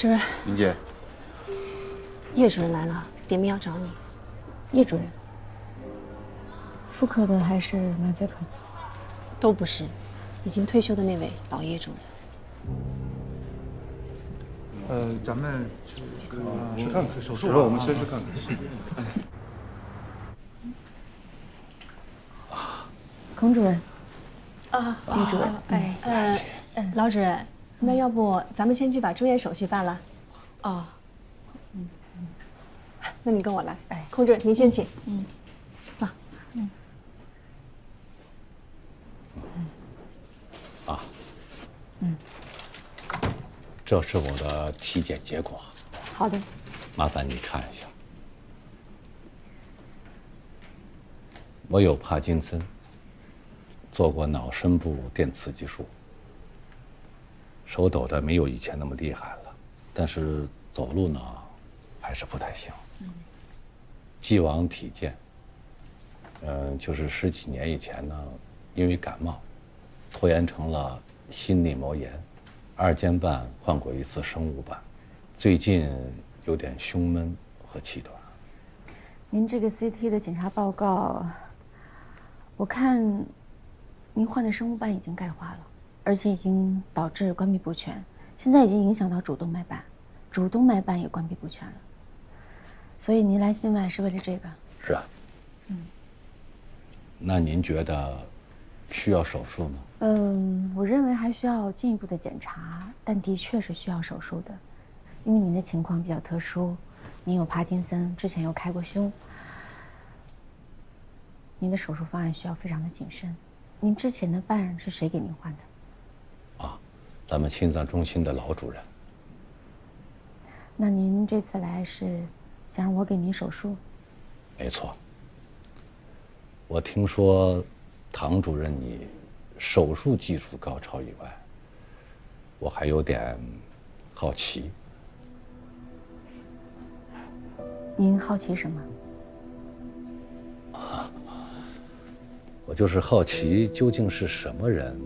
主任，林姐，叶主任来了，点名要找你。叶主任，妇科的还是麻醉科？都不是，已经退休的那位老叶主任。呃，咱们去去看看手术主任，我们先去看看。孔主任，啊，叶主任，哎，呃，老主任，那要不咱们先去把住院手续办了？哦，嗯那你跟我来。哎，空志，您先请。嗯，走。啊，嗯，这是我的体检结果，好的。麻烦你看一下。我有帕金森，做过脑深部电刺激术，手抖的没有以前那么厉害了，但是走路呢还是不太行。既往体健，嗯，就是十几年以前呢，因为感冒，拖延成了心内膜炎，二尖瓣换过一次生物瓣，最近有点胸闷和气短。您这个 CT 的检查报告，我看您患的生物瓣已经钙化了，而且已经导致关闭不全，现在已经影响到主动脉瓣，主动脉瓣也关闭不全了。所以您来心外是为了这个？是啊。嗯。那您觉得需要手术吗？嗯，我认为还需要进一步的检查，但的确是需要手术的，因为您的情况比较特殊，您有帕金森，之前又开过胸，您的手术方案需要非常的谨慎。您之前的瓣是谁给您换的？啊，咱们心脏中心的老主任。那您这次来是想让我给您手术？没错。我听说，唐主任你手术技术高超以外，我还有点好奇。您好奇什么？啊，我就是好奇，究竟是什么人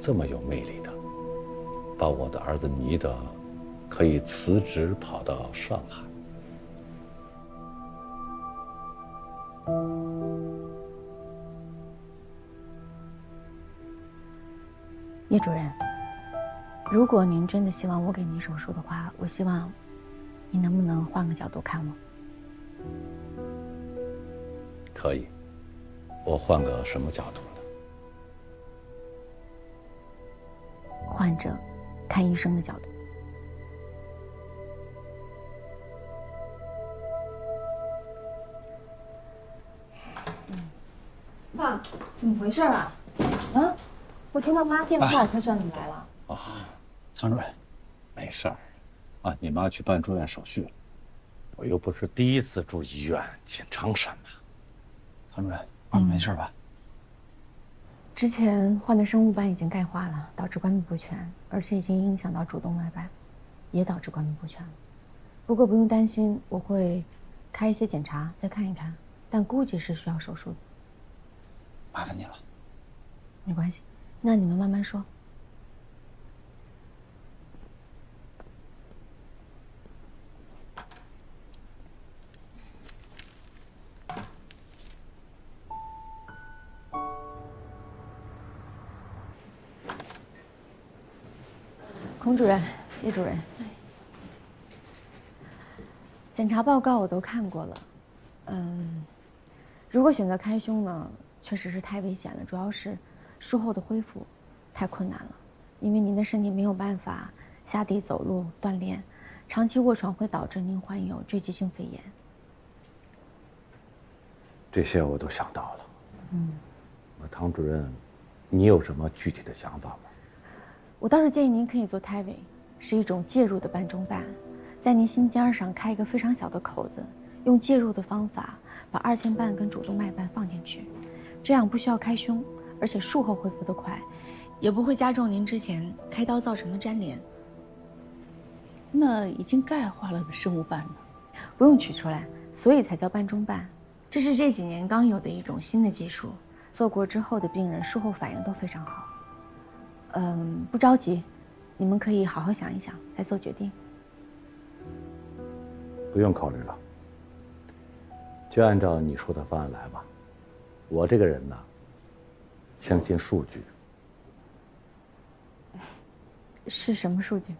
这么有魅力的，把我的儿子迷得可以辞职跑到上海。叶主任，如果您真的希望我给您手术的话，我希望你能不能换个角度看我？可以，我换个什么角度呢？患者看医生的角度。爸，怎么回事啊？啊？我听到妈电话，我才知道你来了。啊，唐主任，没事儿，啊，你妈去办住院手续了，我又不是第一次住医院，紧张什么？唐主任，爸爸没事吧？之前患的生物斑已经钙化了，导致关闭不全，而且已经影响到主动脉瓣，也导致关闭不全了。不过不用担心，我会开一些检查再看一看，但估计是需要手术的。麻烦你了。没关系。那你们慢慢说。孔主任、叶主任，检查报告我都看过了。嗯，如果选择开胸呢，确实是太危险了，主要是。术后的恢复太困难了，因为您的身体没有办法下地走路锻炼，长期卧床会导致您患有坠积性肺炎。这些我都想到了。嗯，那唐主任，你有什么具体的想法吗？我倒是建议您可以做 TAVI，是一种介入的半中瓣，在您心尖上开一个非常小的口子，用介入的方法把二尖瓣跟主动脉瓣放进去，这样不需要开胸。而且术后恢复的快，也不会加重您之前开刀造成的粘连。那已经钙化了的生物瓣呢？不用取出来，所以才叫半中瓣。这是这几年刚有的一种新的技术，做过之后的病人术后反应都非常好。嗯，不着急，你们可以好好想一想，再做决定。不用考虑了，就按照你说的方案来吧。我这个人呢，相信数据。是什么数据？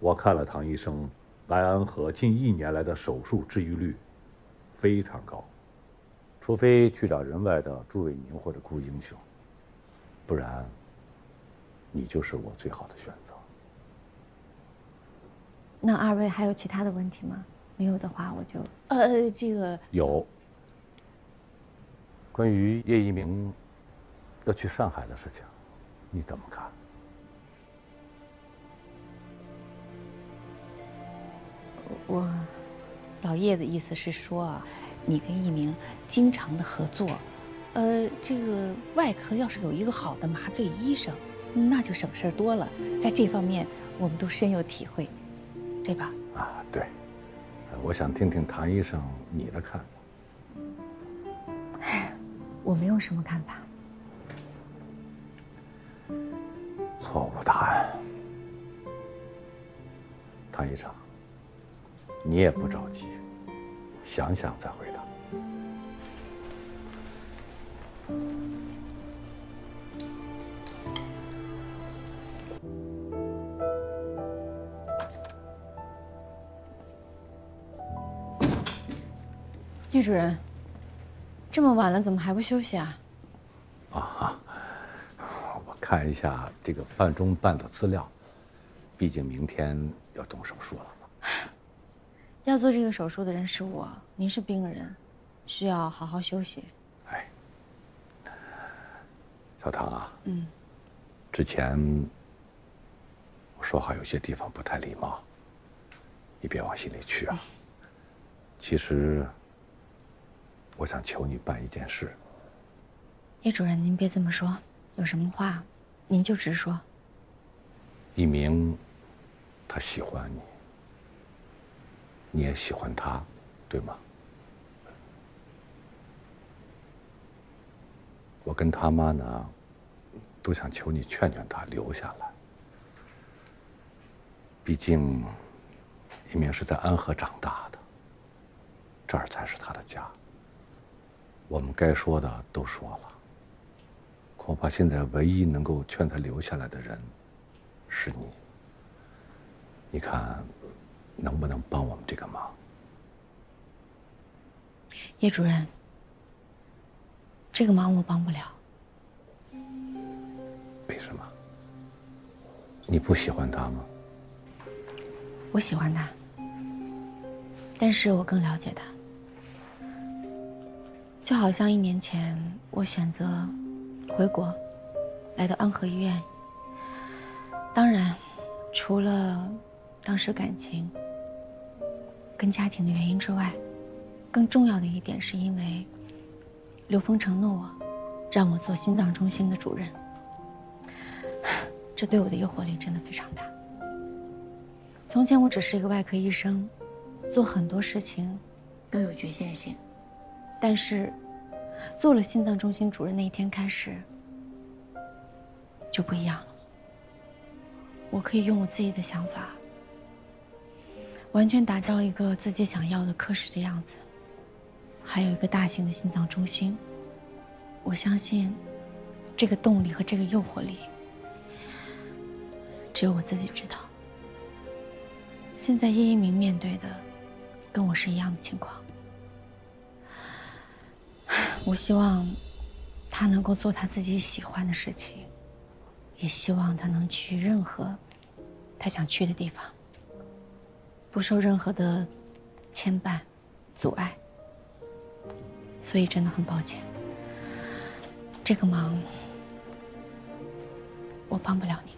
我看了唐医生来安和近一年来的手术治愈率非常高，除非去找人外的朱伟宁或者顾英雄，不然你就是我最好的选择。那二位还有其他的问题吗？没有的话，我就呃，这个有关于叶一鸣要去上海的事情，你怎么看？我老叶的意思是说啊，你跟一鸣经常的合作，呃，这个外科要是有一个好的麻醉医生，那就省事儿多了。在这方面，我们都深有体会，对吧？啊，对，呃我想听听唐医生你的看法。我没有什么看法。错误答案，唐医生，你也不着急，想想再回答。叶主任，这么晚了怎么还不休息啊？我看一下这个办中办的资料，毕竟明天要动手术了。要做这个手术的人是我，您是病人，需要好好休息。哎，小唐啊，嗯，之前我说话有些地方不太礼貌，你别往心里去啊。其实，我想求你办一件事。叶主任，您别这么说，有什么话您就直说。一鸣，他喜欢你，你也喜欢他，对吗？我跟他妈呢，都想求你劝劝他留下来。毕竟，一鸣是在安和长大的，这儿才是他的家。我们该说的都说了，恐怕现在唯一能够劝他留下来的人，是你。你看，能不能帮我们这个忙？叶主任，这个忙我帮不了。为什么？你不喜欢他吗？我喜欢他，但是我更了解他。就好像一年前我选择回国，来到安和医院。当然，除了当时感情跟家庭的原因之外，更重要的一点是因为刘峰承诺我，让我做心脏中心的主任。这对我的诱惑力真的非常大。从前我只是一个外科医生，做很多事情都有局限性。但是，做了心脏中心主任那一天开始，就不一样了。我可以用我自己的想法，完全打造一个自己想要的科室的样子，还有一个大型的心脏中心。我相信，这个动力和这个诱惑力，只有我自己知道。现在叶一鸣面对的，跟我是一样的情况。我希望他能够做他自己喜欢的事情，也希望他能去任何他想去的地方，不受任何的牵绊、阻碍。所以真的很抱歉，这个忙我帮不了你。